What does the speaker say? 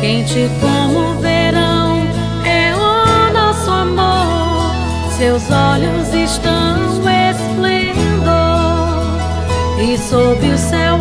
Quente como o verão é o nosso amor. Seus olhos estão esplendor e sob o céu